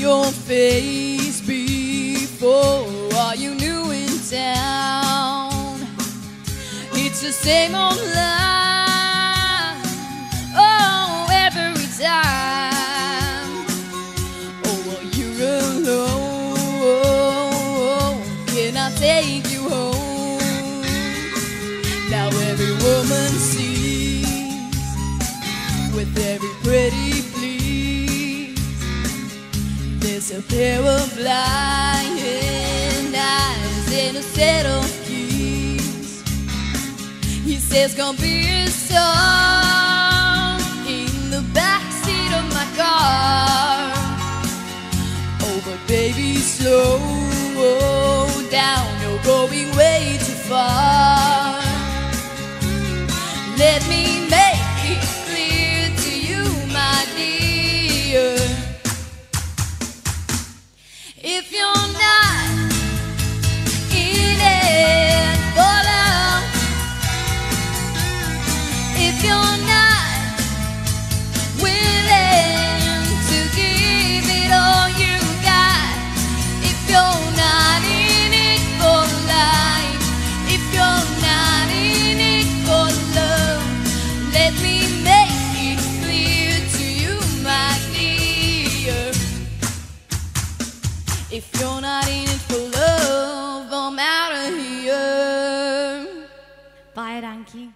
your face before are you new in town? It's the same old line. Oh, every time. Oh, well, you're alone. Can I take you home? Now every woman sees a pair of blind eyes and a set of keys. He says, Gonna be a song in the backseat of my car. Oh, but baby, slow down. You're going way too far. Let me make If you're not. If you're not willing to give it all you got, if you're not in it for life, if you're not in it for love, let me. If you're not in it for love, I'm out of here. Bye, Ranky.